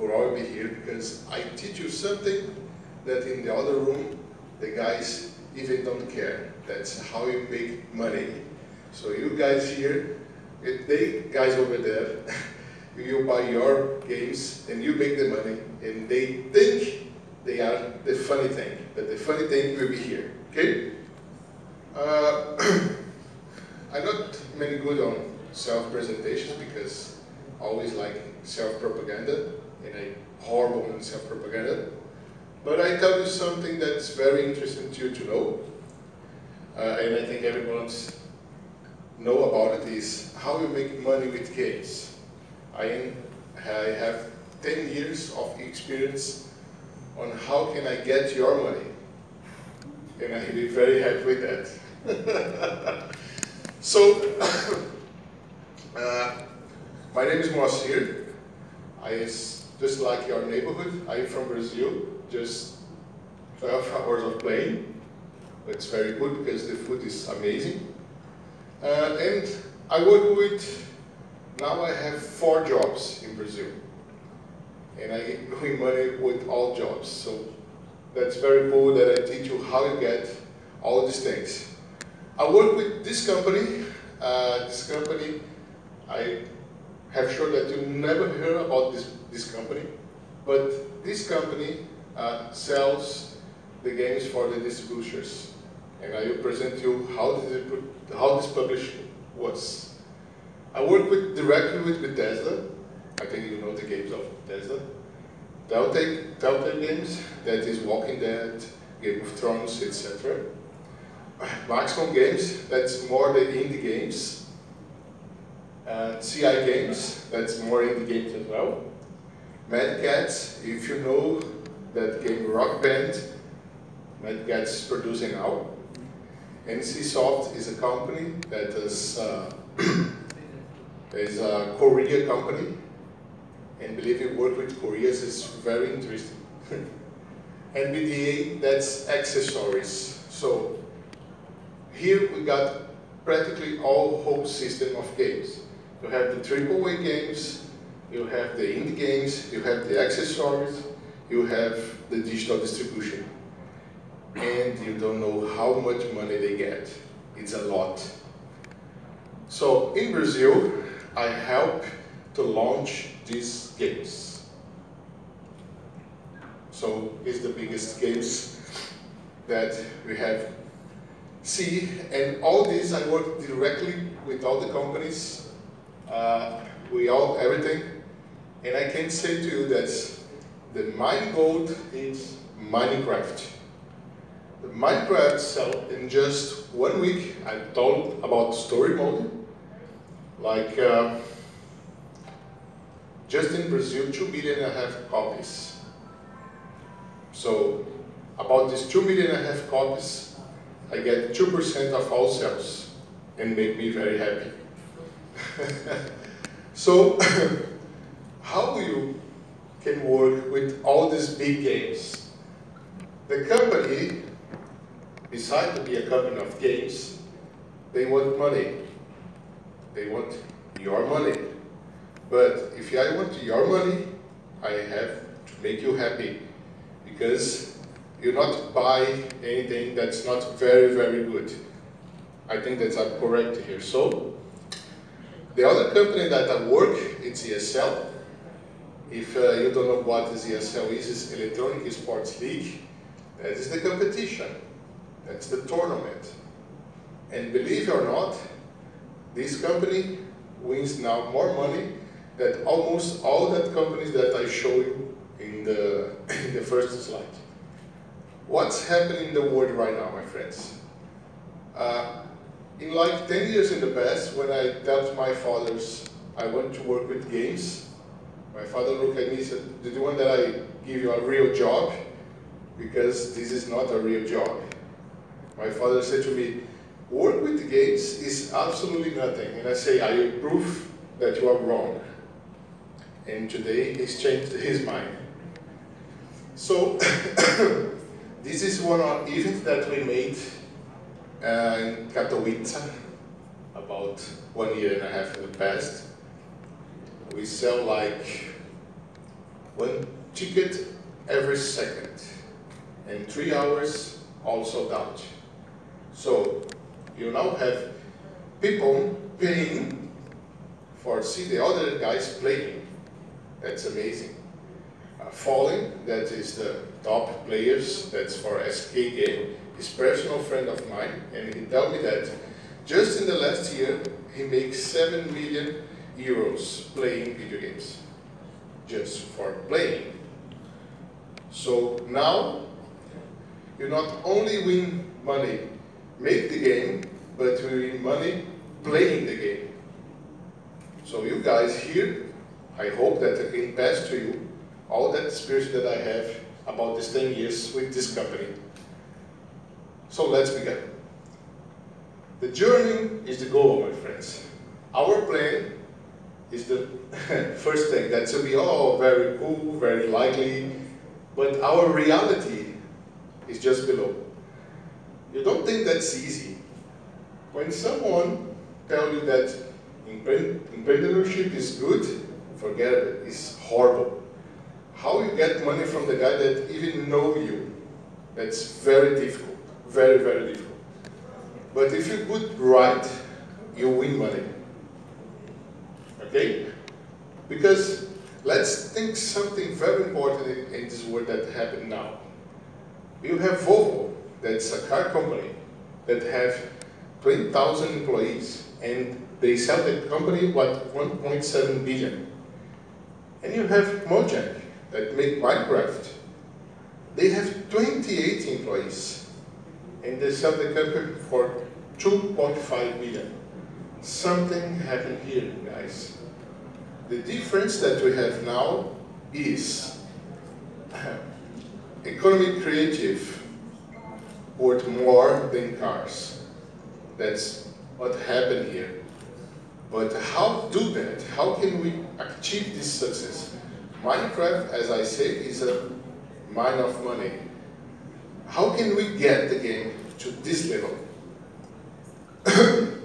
for all be here because I teach you something that in the other room the guys even don't care. That's how you make money. So you guys here, they guys over there, you buy your games and you make the money and they think they are the funny thing, but the funny thing will be here, okay? Uh, I'm not many good on self-presentations because I always like self-propaganda and I'm horrible in self-propaganda. But I tell you something that's very interesting to you to know, uh, and I think everyone's know about it is how you make money with games. I, am, I have 10 years of experience on how can I get your money. And I'll be very happy with that. so, uh, my name is Moacyr. I just like your neighborhood. I'm from Brazil, just 12 hours of plane. It's very good because the food is amazing. Uh, and I work with, now I have four jobs in Brazil. And I make money with all jobs. So that's very cool that I teach you how you get all these things. I work with this company. Uh, this company, I have shown that you never heard about this, this company. But this company uh, sells the games for the distributors. And I will present you how, this, how this publishing was. I work with, directly with Bethesda. I think you know the games of Bethesda. Telltale, Telltale games, that is Walking Dead, Game of Thrones, etc. Maximum games, that's more the indie games. And CI games, that's more indie games as well. Mad Catz, if you know that game Rock Band, Mad Catz is producing now. NCSoft is a company that is, uh, is a Korea company and believe it, work with Koreans is very interesting. and BDA, that's accessories. So here we got practically all whole system of games. You have the AAA games, you have the indie games, you have the accessories, you have the digital distribution. And you don't know how much money they get. It's a lot. So in Brazil, I help to launch these games. So it's the biggest games that we have see, and all these I work directly with all the companies. Uh, we all everything, and I can say to you that the mine gold is Minecraft. The Minecraft sell in just one week. I told about story mode, like. Uh, just in Brazil, 2 million and a half copies. So about these 2 million and a half copies, I get 2% of all sales and make me very happy. so how you can work with all these big games? The company, besides to be a company of games, they want money. They want your money. But if I want your money, I have to make you happy because you not buy anything that's not very, very good. I think that's correct here. So, the other company that I work, it's ESL. If uh, you don't know what is ESL is, it's Electronic Sports League. That is the competition. That's the tournament. And believe it or not, this company wins now more money than almost all that companies that I show you in the, in the first slide. What's happening in the world right now, my friends? Uh, in like 10 years in the past, when I told my fathers I want to work with games, my father looked at me and said, do you want that I give you a real job? Because this is not a real job. My father said to me, work with games is absolutely nothing. And I say, I prove that you are wrong and today he's changed his mind. So this is one event that we made uh, in Katowice about one year and a half in the past. We sell like one ticket every second, and three hours all sold out. So you now have people paying for see the other guys playing. That's amazing. Uh, FalleN, that is the top players, that's for His personal friend of mine, and he told me that just in the last year, he makes 7 million euros playing video games. Just for playing. So now, you not only win money, make the game, but we win money playing the game. So you guys here, I hope that I can pass to you all that spirit that I have about these 10 years with this company. So let's begin. The journey is the goal, my friends. Our plan is the first thing. That will be all very cool, very likely, but our reality is just below. You don't think that's easy. When someone tells you that entrepreneurship is good, forget it, it's horrible. How you get money from the guy that even know you, that's very difficult, very, very difficult. But if you put right, you win money. Okay? Because let's think something very important in, in this world that happened now. You have Volvo, that's a car company that have 20,000 employees and they sell the company what 1.7 billion. And you have Mojang that make Minecraft. They have 28 employees and they sell the for 2.5 million. Something happened here, guys. The difference that we have now is economy creative worth more than cars. That's what happened here. But how do that? How can we achieve this success? Minecraft, as I said, is a mine of money. How can we get the game to this level?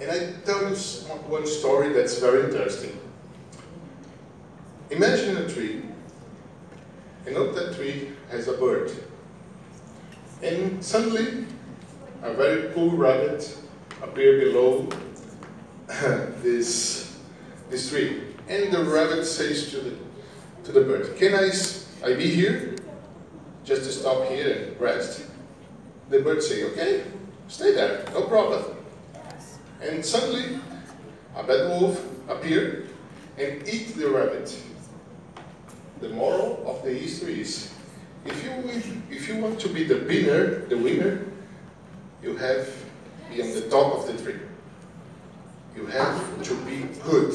and I tell you one story that's very interesting. Imagine a tree, and up that tree has a bird. And suddenly, a very cool rabbit appear below this, this tree. And the rabbit says to the, to the bird, can I, I be here? Just to stop here and rest? The bird say, okay, stay there, no problem. And suddenly, a bad wolf appeared and eat the rabbit. The moral of the history is, if you, if you want to be the winner, the winner, you have to be on the top of the tree. You have to be good.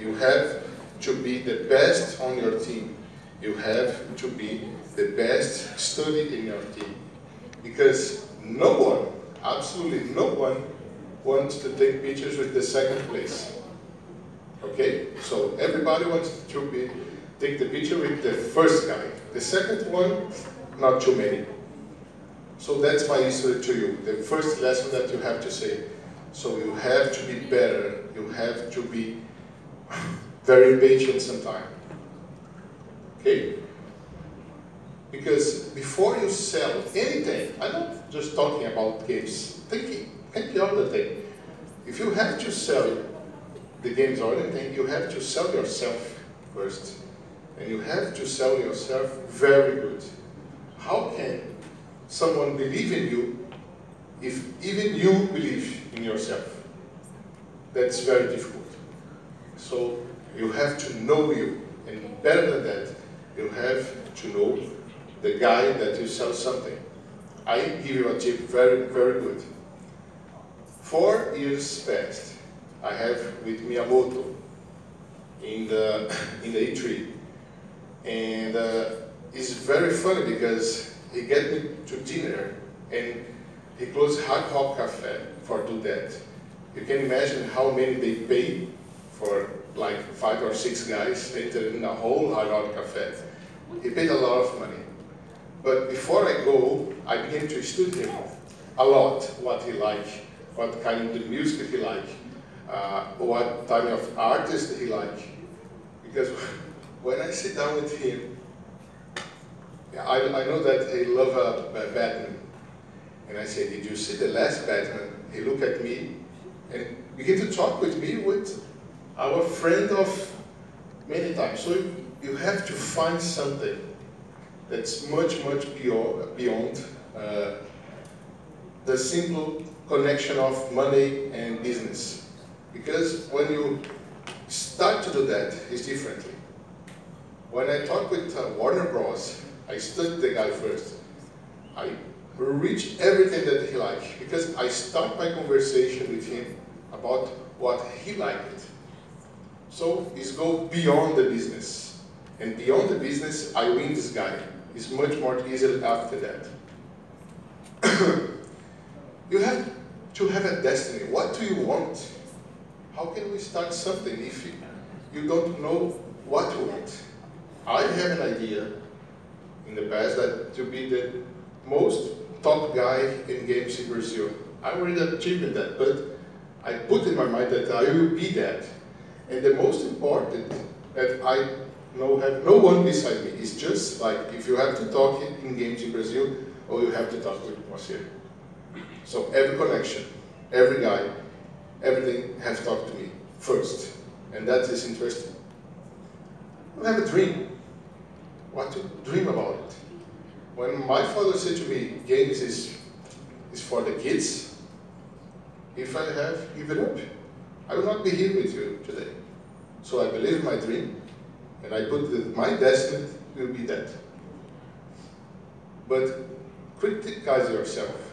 You have to be the best on your team. You have to be the best study in your team. Because no one, absolutely no one, wants to take pictures with the second place. Okay? So everybody wants to be, take the picture with the first guy. The second one, not too many. So that's my history to you. The first lesson that you have to say. So you have to be better. You have to be very patient sometimes. Okay? Because before you sell anything, I'm not just talking about games, thinking any other thing. If you have to sell the games or anything, you have to sell yourself first. And you have to sell yourself very good. How can someone believe in you if even you believe in yourself? That's very difficult. So you have to know you. And better than that, you have to know the guy that you sell something. I give you a tip very, very good. Four years passed. I have with Miyamoto in the in the E3, and uh, it's very funny because he get me to dinner and he closed Hard Rock Cafe for do that. You can imagine how many they pay for like five or six guys entering a whole Hard Rock Cafe. He paid a lot of money. But before I go, I began to study him a lot, what he like, what kind of music he like, uh, what type of artist he like. Because when I sit down with him, I, I know that he loves uh, Batman. And I say, did you see the last Batman? He looked at me and began to talk with me with our friend of many times. So you have to find something that's much, much beyond, uh, the simple connection of money and business. Because when you start to do that, it's differently. When I talk with uh, Warner Bros., I studied the guy first. I reach everything that he likes because I start my conversation with him about what he liked. So it's go beyond the business. And beyond the business, I win this guy. It's much more easy after that. you have to have a destiny. What do you want? How can we start something if you don't know what you want? I have an idea in the past that to be the most top guy in games in Brazil. I already achieved that, but I put in my mind that I will be that. And the most important that I know have no one beside me is just like if you have to talk in, games in Brazil or you have to talk with Moacyr. So every connection, every guy, everything has talked to me first. And that is interesting. I have a dream. What to dream about it. When my father said to me, games is, is for the kids, if I have given up, I will not be here with you today. So I believe my dream, and I put that my destiny will be that. But criticize yourself.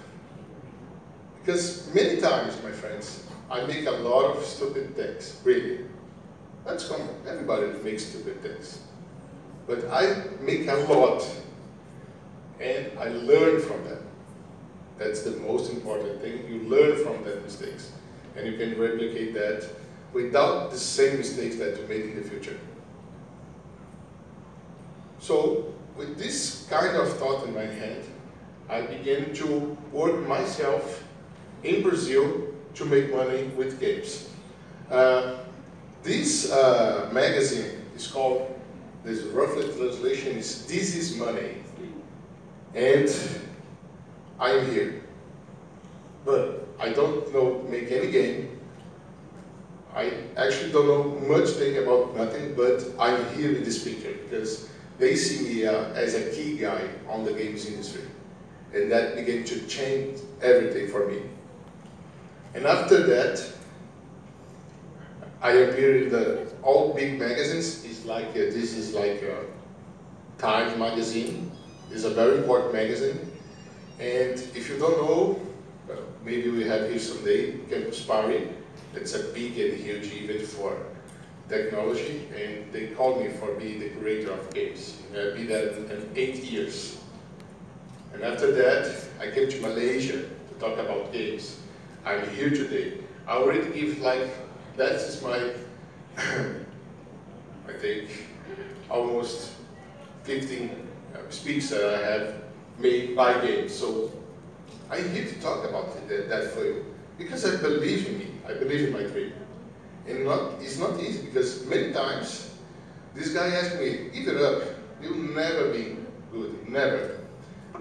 Because many times, my friends, I make a lot of stupid things, really. That's common. Everybody makes stupid things. But I make a lot, and I learn from them. That's the most important thing. You learn from the mistakes, and you can replicate that without the same mistakes that you made in the future. So, with this kind of thought in my head, I began to work myself in Brazil to make money with games. Uh, this uh, magazine is called, this roughly translation is This is Money. And I'm here. But I don't know make any game. I actually don't know much thing about nothing, but I'm here in this picture because they see me uh, as a key guy on the games industry. And that began to change everything for me. And after that, I appeared in the all big magazines. It's like, uh, this is like a Time magazine. It's a very important magazine. And if you don't know, well, maybe we have here someday, Campus Party. It's a big and huge event for technology, and they called me for being the curator of games. And been there in, in eight years. And after that, I came to Malaysia to talk about games. I'm here today. I already give like, that is my, I think, almost 15 uh, speaks that I have made by games. So I'm here to talk about that, that for you. Because I believe in me, I believe in my dream. And not, it's not easy because many times this guy asked me, give it up, you'll never be good, never.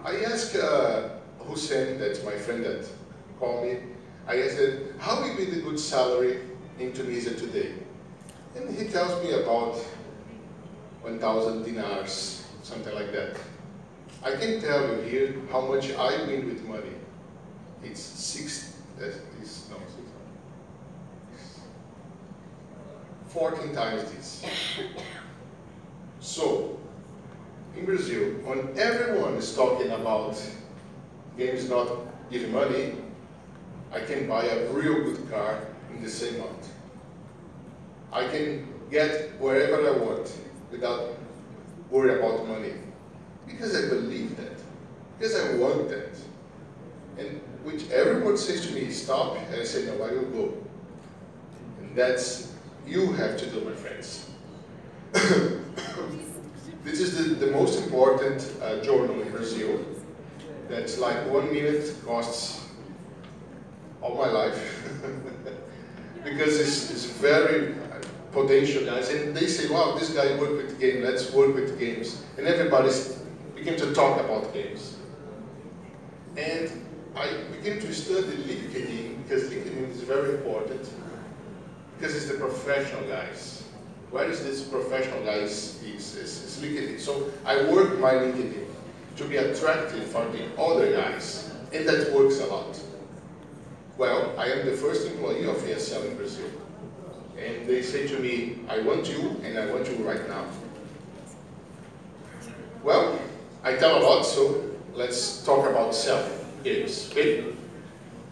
I asked uh, Hussein, that's my friend that called me, I asked him, how will be the good salary in Tunisia today? And he tells me about 1,000 dinars, something like that. I can tell you here how much I win with money. It's six, uh, it's, no, six, 14 times this. So, in Brazil, when everyone is talking about games not giving money, I can buy a real good car in the same month. I can get wherever I want without worry about money. Because I believe that. Because I want that. And which everyone says to me, stop, and I say, no, I will go. And that's, you have to do, my friends. this is the, the most important uh, journal in Brazil. That's like one minute costs all my life. because it's, it's very potential guys, and they say, wow, this guy worked with games let's work with games. And everybody begin to talk about games. And I began to study LinkedIn because LinkedIn is very important because it's the professional guys. Where is this professional guys is, is, is LinkedIn. So I work my LinkedIn to be attractive for the other guys, and that works a lot. Well, I am the first employee of ESL in Brazil. And they say to me, I want you, and I want you right now. Well, I tell a lot, so let's talk about self games.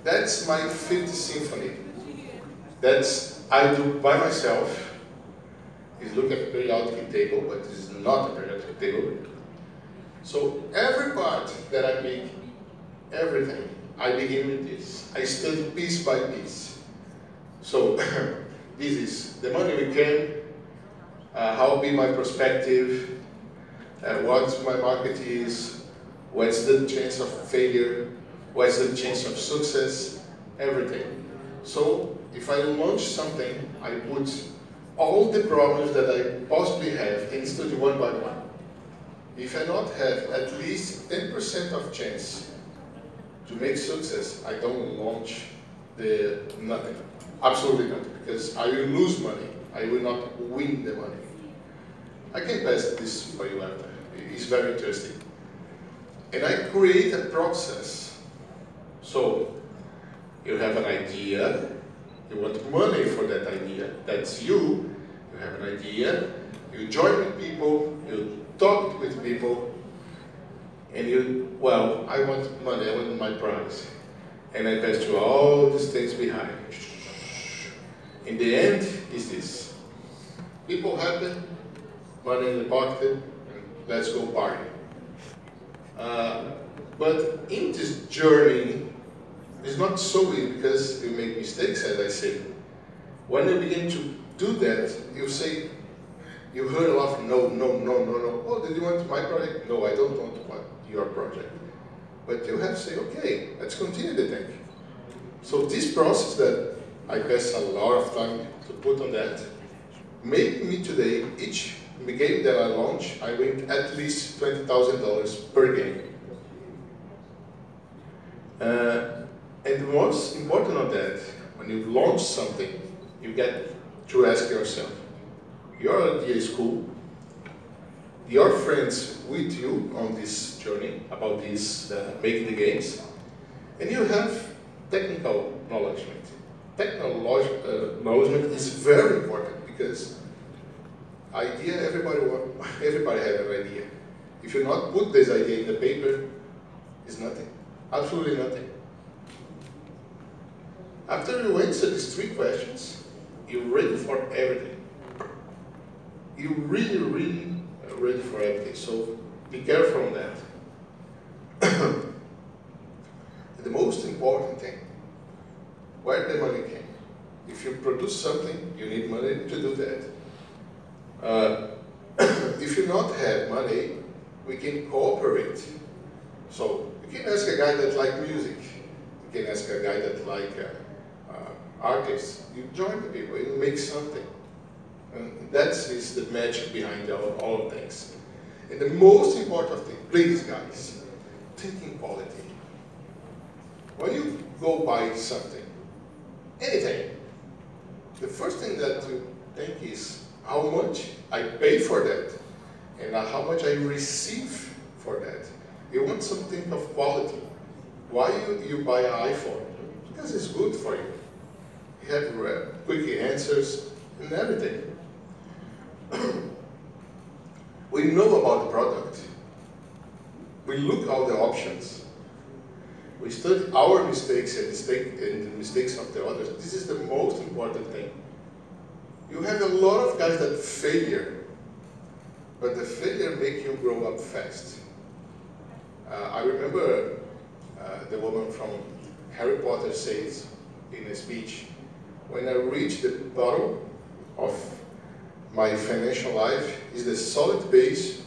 That's my fifth symphony. That's I do by myself. Is look at the periodic table, but it's not a periodic table. So every part that I make, everything, I begin with this. I study piece by piece. So this is the money we can, uh, how be my perspective, uh, what my market is, what's the chance of failure, what's the chance of success, everything. So if I launch something, I put all the problems that I possibly have in study one by one. If I not have at least 10% of chance to make success, I don't launch the nothing. Absolutely not, because I will lose money. I will not win the money. I can pass this for you. It's very interesting. And I create a process. So you have an idea, you want money for that idea. That's you. You have an idea, you join with people, you talk with people, and you, well, I want money, I want my prize. And I pass through all these things behind. In the end, is this. People happy, money in the pocket, and let's go party. Uh, but in this journey, it's not so easy because you make mistakes, as I said. When you begin to do that, you say, you heard a lot of no, no, no, no, no. Oh, did you want my project? No, I don't want your project. But you have to say, okay, let's continue the thing. So this process that I pass a lot of time to put on that, made me today, each game that I launch, I win at least $20,000 per game. Uh, and most important of that, when you launch something, you get to ask yourself, your idea is cool, your friends with you on this journey about this, uh, making the games, and you have technical knowledge. Knowledge, uh, knowledge is very important because idea, everybody want, everybody has an idea. If you not put this idea in the paper, it's nothing, absolutely nothing. After you answer these three questions, you're ready for everything. You really, really ready for everything. So be careful on that. the most important thing, where the money came. If you produce something, you need money to do that. Uh, if you not have money, we can cooperate. So you can ask a guy that like music. You can ask a guy that like uh, artists. You join the people, you make something. And that is the magic behind all, all things. And the most important thing, please guys, thinking quality. When you go buy something, anything, the first thing that you think is how much I pay for that and how much I receive for that. You want something of quality. Why you, you buy an iPhone? Because it's good for you. You have quick answers and everything. we know about the product. We look all the options. We study our mistakes and, mistake, and the mistakes of the others. This is the most important thing. You have a lot of guys that failure, but the failure make you grow up fast. Uh, I remember uh, the woman from Harry Potter says in a speech, when I reach the bottom of my financial life is the solid base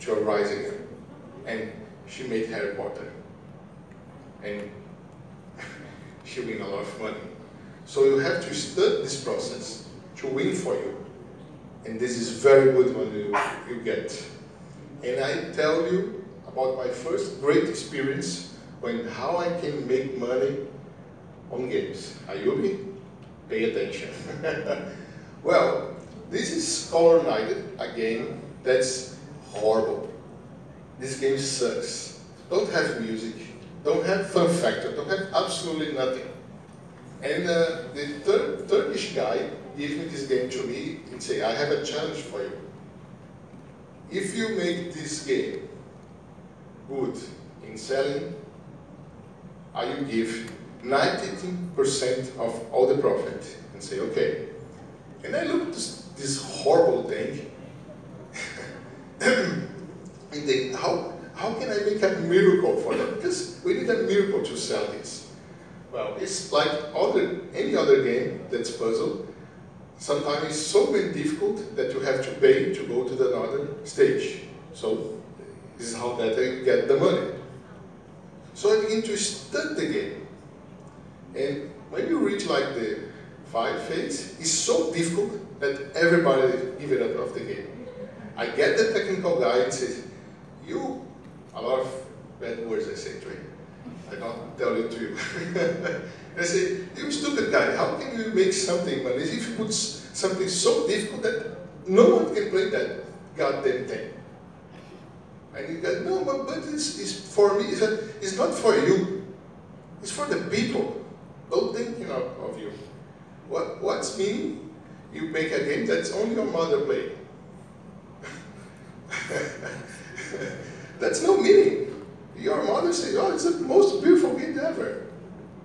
to rise again. And she made Harry Potter. And she win a lot of money. So you have to study this process to win for you. And this is very good when you, you get. And I tell you about my first great experience when how I can make money on games. Ayubi, pay attention. well, this is Color United, a game that's horrible. This game sucks. Don't have music, don't have fun factor, don't have absolutely nothing. And uh, the Tur Turkish guy gave me this game to me and say, I have a challenge for you. If you make this game good in selling, I will give 90% of all the profit and say, okay. And I look at this, this horrible thing and think, how, how can I make a miracle for them? Because we need a miracle to sell this. Well, it's like other, any other game that's puzzle. Sometimes it's so difficult that you have to pay to go to the another stage. So this is how that I get the money. So I begin to study the game. And when you reach like the five phase, it's so difficult that everybody give it up of the game. I get the technical guy and says, you, a lot of bad words I say to him. I don't tell it to you. I say, you stupid guy, how can you make something money if you put something so difficult that no one can play that goddamn thing? And he goes, no, but, but it's, it's for me. It's, not for you. It's for the people. Don't think you know, of you. What, what's meaning? You make a game that's only your mother play. that's no meaning. Your mother says, oh, it's the most beautiful game ever.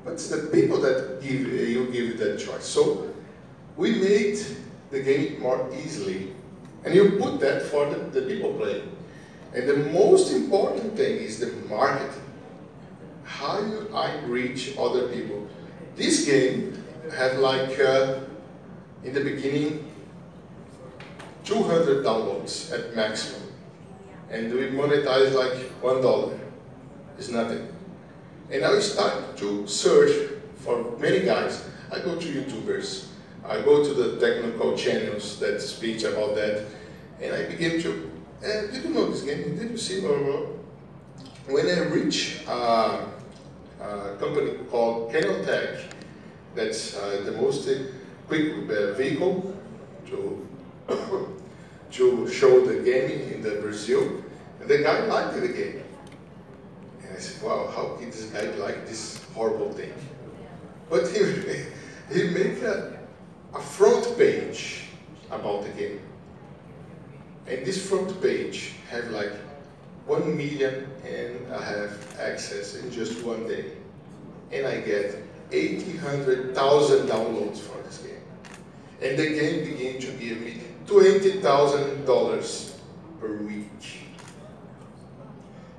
But it's the people that give uh, you give that choice. So we made the game more easily. And you put that for the, the people playing. And the most important thing is the marketing. How you I reach other people. This game had like, uh, in the beginning, 200 downloads at maximum. And we monetize like one dollar. It's nothing. And I start to search for many guys. I go to YouTubers. I go to the technical channels that speak about that. And I begin to and did you know this game? Did you see? When I reach uh, a company called Canaltech, that's uh, the most quick uh, vehicle to to show the game in the Brazil, and the guy liked the game. And I said, wow, how can this guy like this horrible thing? But he, he made a, a front page about the game. And this front page have like one million and a half access in just one day. And I get 800,000 downloads for this game. And the game began to give me $20,000 per week.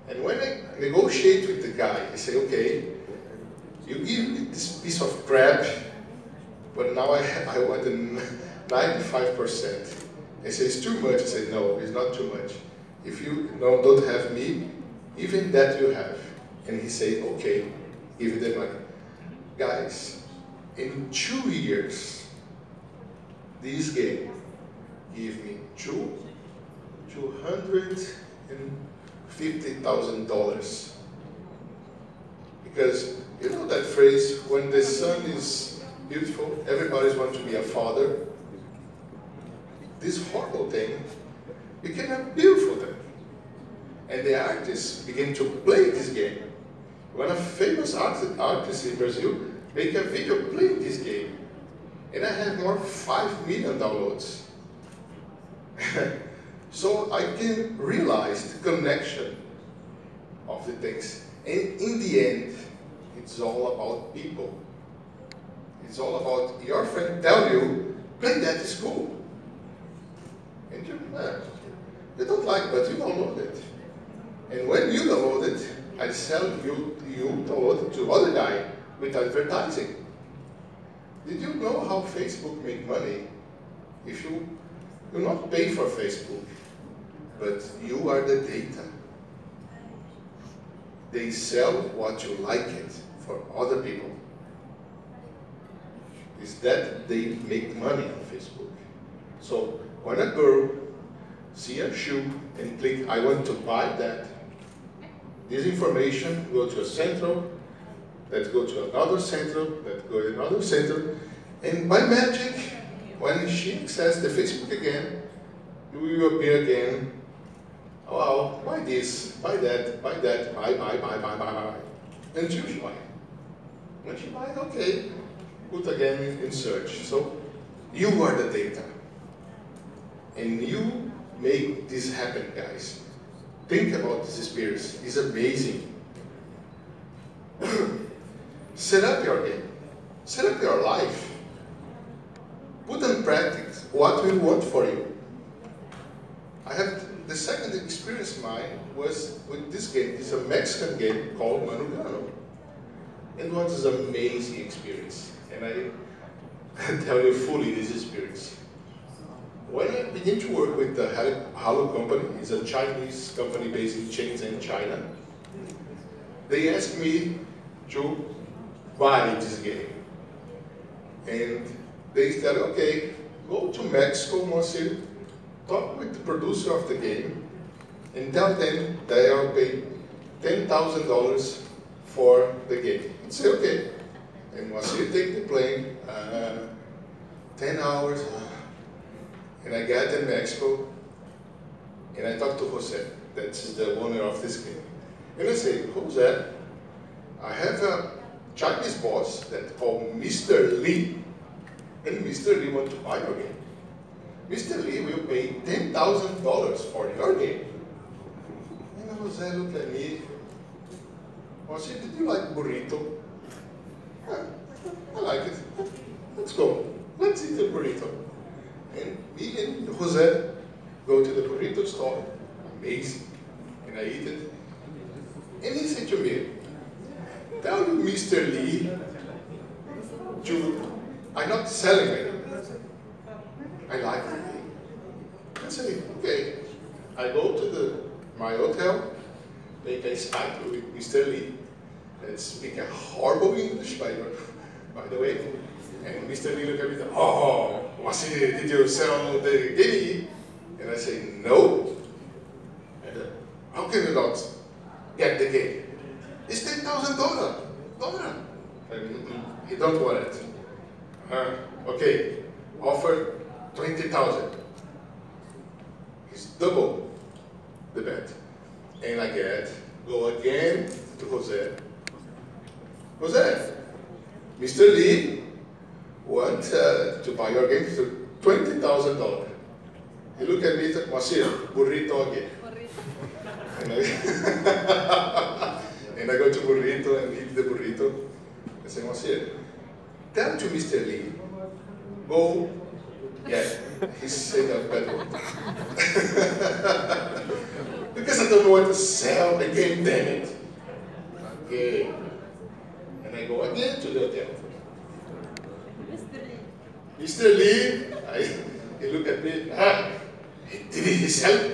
And when I negotiate with the guy, I say, okay, you give me this piece of crap, but now I, I want 95%. He says, "It's too much. I say, no, it's not too much. If you don't have me, even that you have. And he said, okay, give the money. Guys, in two years, this game gave me two, two hundred and fifty thousand dollars. Because you know that phrase, when the son is beautiful, everybody's want to be a father this horrible thing became a beautiful thing. And the artists began to play this game. When a famous artist, artist in Brazil make a video playing this game. And I have more 5 million downloads. so I can realize the connection of the things. And in the end, it's all about people. It's all about your friend tell you, play that is cool. And you, uh, you don't like, but you it. And when you download it, I sell you, you it to other guy with advertising. Did you know how Facebook make money? If you, you not pay for Facebook, but you are the data. They sell what you like it for other people. is that they make money on Facebook. So when a girl see a shoe and click, I want to buy that, this information go to a central, that go to another central, that go to another central, and by magic, when she access the Facebook again, you will appear again, oh, wow, buy this, buy that, buy that, buy, buy, buy, buy, buy, buy, until she buy. When she buy, okay, put again in search. So you are the data. And you make this happen, guys. Think about this experience. It's amazing. Set up your game. Set up your life. Put in practice what we want for you. I have the second experience mine was with this game. It's a Mexican game called Manugano. And what is an amazing experience. And I tell you fully this experience. When I began to work with the Hello company, it's a Chinese company based in Shenzhen, China, they asked me to buy this game. And they said, okay, go to Mexico, Moacyr, talk with the producer of the game, and tell them that I'll pay $10,000 for the game. And say, okay. And Moacir take the plane, uh, 10 hours, and I got in Mexico, and I talked to Jose, that's the owner of this game. And I say, Jose, I have a Chinese boss that called Mr. Lee, and Mr. Lee want to buy your game. Mr. Lee will pay $10,000 for your game. And Jose looked at me, Jose, did you like burrito? Yeah, I like it. Let's go. Let's eat the burrito. And me and Jose go to the burrito store. Amazing. And I eat it. And he said to me, tell Mr. Lee to, I'm not selling it. I like it. I say, okay. I go to the my hotel, make a Skype with Mr. Lee, and speak a horrible English, by, by the way. And Mr. Lee look at me, oh, Wasi, did you sell the guinea? And I say, no. And, uh, how can you not get the game? It's ten thousand dollar. Dollar. And he don't want it. Uh, okay, offer twenty thousand. It's double the bet. And I get go again to Jose. Jose, Mr. Lee want uh, to buy your game for twenty thousand dollars. He look at me and said, Moacyr, burrito again. And I, and I go to burrito and eat the burrito. I say, Moacyr, tell to Mr. Lee, go, yeah, he's saying a bad word. because I don't know what to sell again, damn it. Okay. And I go again to the hotel. Mr. Lee, Mr. Lee, I, he looked at me, ah, did he sell?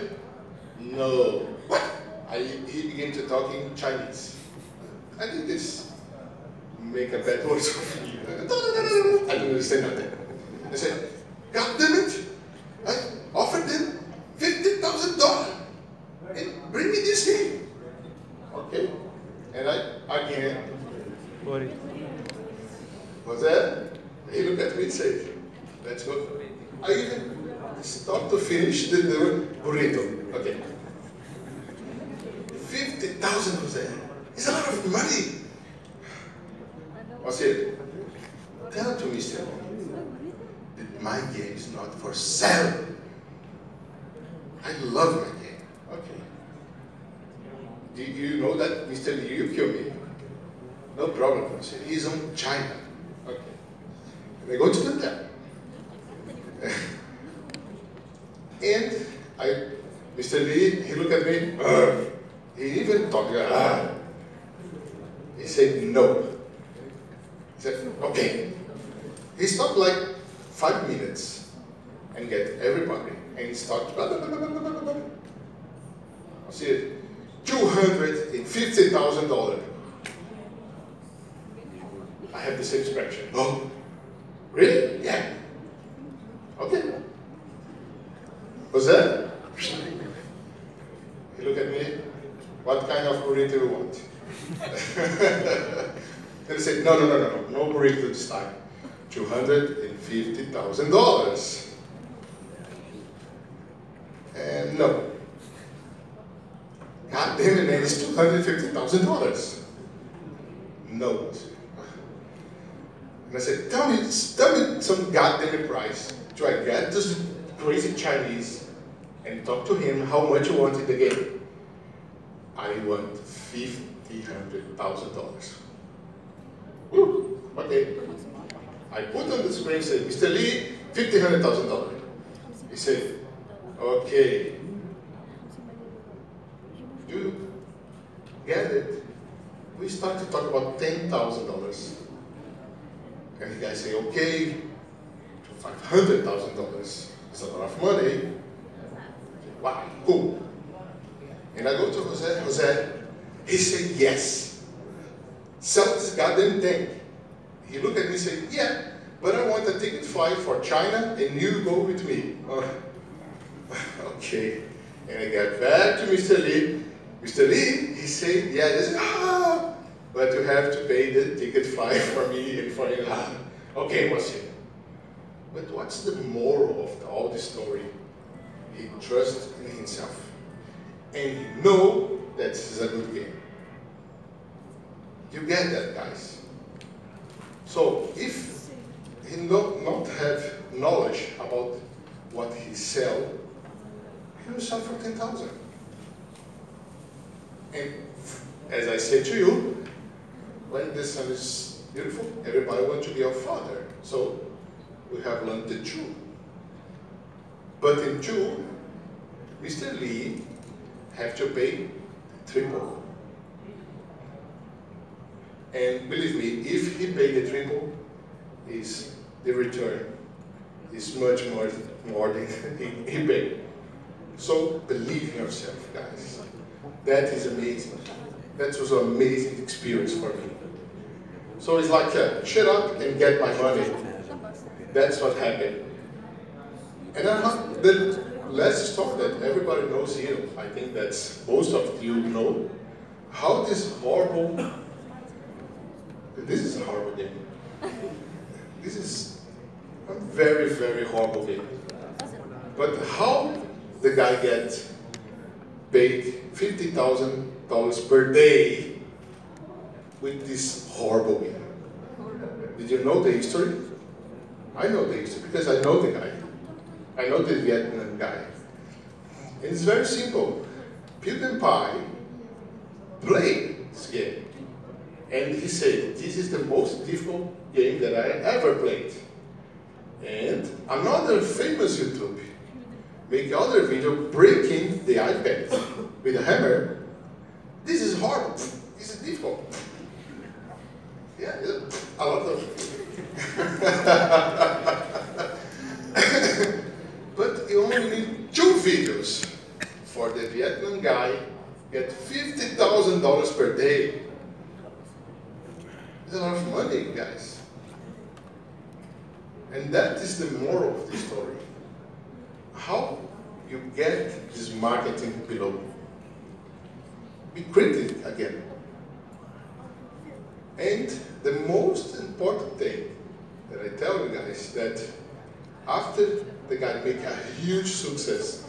No. What? I, he began to talk in Chinese. I did this, make a bad words of me. I don't understand nothing. I said, God damn it, I offered them $50,000 and bring me this game. Okay. And I, again, What? was that? He looked at me and said, let's go. I even stopped to finish the, the burrito. Okay. 50,000 was there. It's a lot of money. I said, tell to Mr. that my game is not for sale. I love my game. Okay. Do you know that, Mr. Lee, you kill me? No problem. I said, he's on China. Okay. And I go to the hotel. and I, Mr. Lee, he looked at me, "Ugh." he even talked, ah. he said no. He said, okay. He stopped like five minutes and get everybody and he started, blah, blah, blah, blah, blah, blah. I said, $250,000. I the same expression. Oh. No, Really? Yeah. Okay. What's that? You look at me. What kind of burrito do you want? he said, no, no, no, no, no, no burrito this time. $250,000. And no. God damn it, man, it's $250,000. No. And I said, tell me, tell me some goddamn price. So I get this crazy Chinese and talk to him how much you want in the game. I want fifty hundred thousand dollars. Okay. I put on the screen said, Mr. Lee, fifty hundred thousand dollars. He said, okay. You get it? We start to talk about ten thousand dollars. And the guy say, okay, five hundred thousand dollars. It's a lot of money. Wow, cool. And I go to Jose, Jose, he said, yes. This goddamn thing. He looked at me and said, yeah, but I want a ticket flight for China and you go with me. Okay. And I got back to Mr. Lee. Mr. Lee, he said, yeah, this, ah, but you have to pay the ticket flight for me and for you. Okay, Monsieur. But what's the moral of all this story? He trusts in himself. And he know that this is a good game. You get that, guys. So if he not, not have knowledge about what he sell, he will sell for 10,000. And as I said to you, when the sun is beautiful, everybody wants to be a father. So we have learned the Jew. But in June, Mr. Lee have to pay triple. And believe me, if he paid the triple, is the return is much more, more than he, paid. So believe in yourself, guys. That is amazing. That was an amazing experience for me. So it's like, uh, shut up and get my money. That's what happened. And I, the last story that everybody knows here, I think that most of you know, how this horrible, this is a horrible game. This is a very, very horrible game. But how the guy gets paid $50,000 per day with this horrible game. Did you know the history? I know the history because I know the guy. I know the Vietnam guy. It's very simple. PewDiePie played this game. And he said, this is the most difficult game that I ever played. And another famous YouTube make other video breaking the iPad with a hammer. This is hard. This is difficult. Yeah, a lot of. but you only need two videos for the Vietnam guy get $50,000 per day. It's a lot of money, guys. And that is the moral of the story. How you get this marketing below. Be critical again. And the most important thing that I tell you guys that after the guy make a huge success,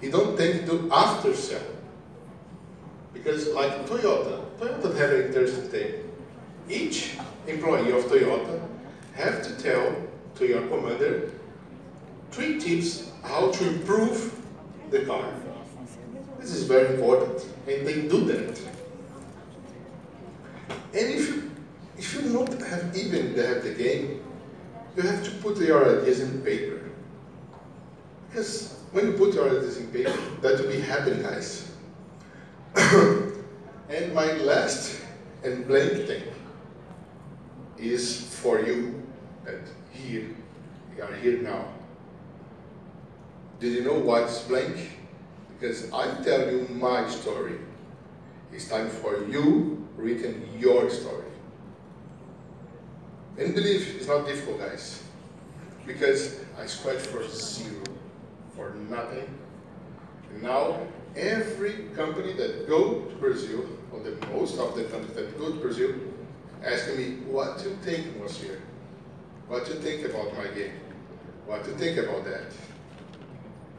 he don't tend to after sell. Because like Toyota, Toyota have an interesting thing. Each employee of Toyota have to tell to your commander three tips how to improve the car. This is very important, and they do that. And if you, if you don't have even have the game, you have to put your ideas in paper. Because when you put your ideas in paper, that will be happening, guys. and my last and blank thing is for you that here, you are here now. Did you know what's blank? Because I tell you my story. It's time for you written your story. And believe, it's not difficult, guys. Because I scratched for zero, for nothing. And now, every company that go to Brazil, or the most of the companies that go to Brazil, asking me, what you think, Monsieur? What you think about my game? What you think about that?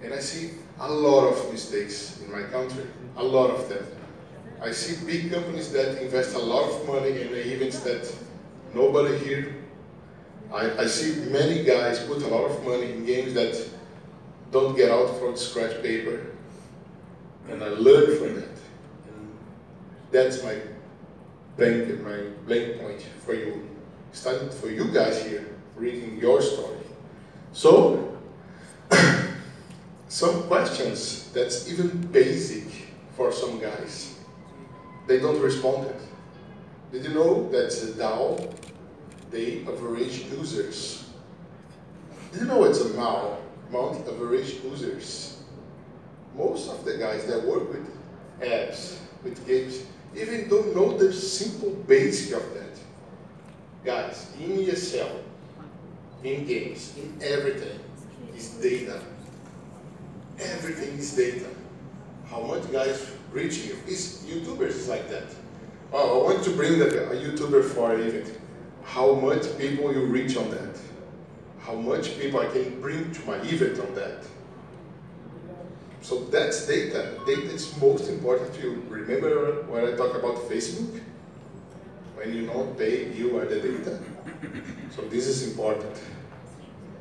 And I see a lot of mistakes in my country, a lot of them. I see big companies that invest a lot of money in events that nobody here. I, I see many guys put a lot of money in games that don't get out from scratch paper. And I learn from that. And that's my blank, my blank point for you. Starting for you guys here, reading your story. So, some questions that's even basic for some guys they don't respond it. Did you know that the DAO, they average users? Did you know it's a MAU, Mount Average Users? Most of the guys that work with apps, with games, even don't know the simple basic of that. Guys, in ESL, in games, in everything, is data. Everything is data. How much guys reaching you. Is YouTubers like that. Oh, I want to bring that, a YouTuber for an event. How much people you reach on that? How much people I can bring to my event on that? So that's data. Data is most important to you. Remember when I talk about Facebook? When you don't pay, you are the data. So this is important.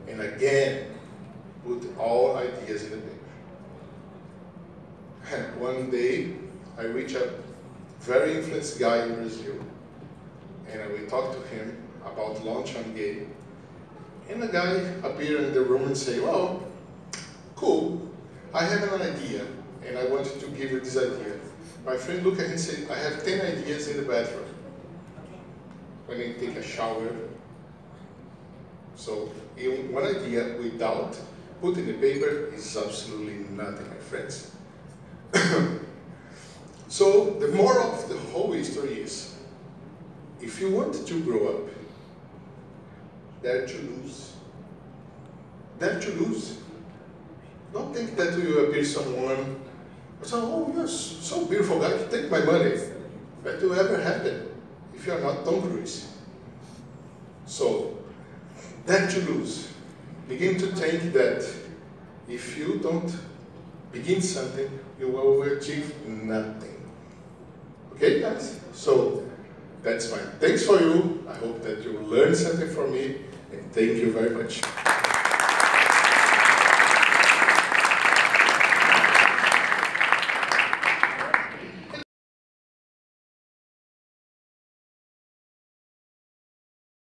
And again, put all ideas in the paper. And one day, I reach a very influenced guy in Brazil, and will talk to him about launch on game. And the guy appear in the room and say, well, cool, I have an idea, and I wanted to give you this idea. My friend look at and say, I have 10 ideas in the bathroom. When I take a shower. So one idea without putting the paper is absolutely nothing, my friends. so the moral of the whole story is, if you want to grow up, dare to lose. Dare to lose. Don't think that you appear someone, so, oh yes, so beautiful guy, take my money. That will ever happen if you are not Tom Cruise. So, that you lose. Begin to think that if you don't begin something, you will achieve nothing. Okay, guys? So that's fine. Thanks for you. I hope that you learned something from me, and thank you very much.